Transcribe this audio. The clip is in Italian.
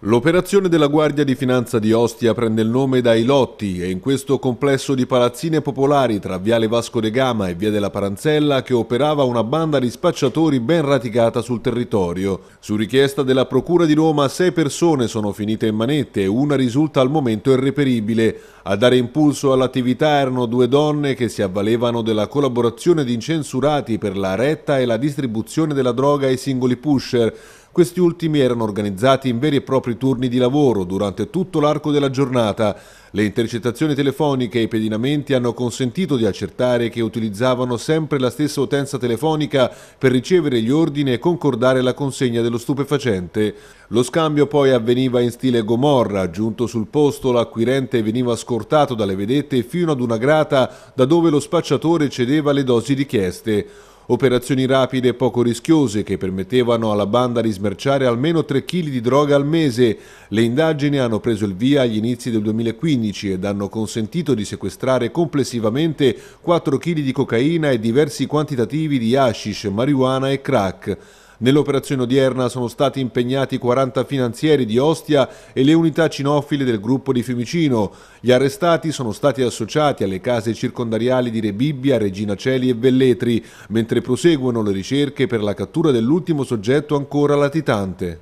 L'operazione della Guardia di Finanza di Ostia prende il nome dai lotti e in questo complesso di palazzine popolari tra Viale Vasco de Gama e Via della Paranzella che operava una banda di spacciatori ben radicata sul territorio. Su richiesta della Procura di Roma sei persone sono finite in manette e una risulta al momento irreperibile. A dare impulso all'attività erano due donne che si avvalevano della collaborazione di incensurati per la retta e la distribuzione della droga ai singoli pusher questi ultimi erano organizzati in veri e propri turni di lavoro durante tutto l'arco della giornata. Le intercettazioni telefoniche e i pedinamenti hanno consentito di accertare che utilizzavano sempre la stessa utenza telefonica per ricevere gli ordini e concordare la consegna dello stupefacente. Lo scambio poi avveniva in stile Gomorra, giunto sul posto l'acquirente veniva scortato dalle vedette fino ad una grata da dove lo spacciatore cedeva le dosi richieste. Operazioni rapide e poco rischiose che permettevano alla banda di smerciare almeno 3 kg di droga al mese. Le indagini hanno preso il via agli inizi del 2015 ed hanno consentito di sequestrare complessivamente 4 kg di cocaina e diversi quantitativi di hashish, marijuana e crack. Nell'operazione odierna sono stati impegnati 40 finanzieri di Ostia e le unità cinofile del gruppo di Fiumicino. Gli arrestati sono stati associati alle case circondariali di Rebibbia, Regina Celi e Velletri, mentre proseguono le ricerche per la cattura dell'ultimo soggetto ancora latitante.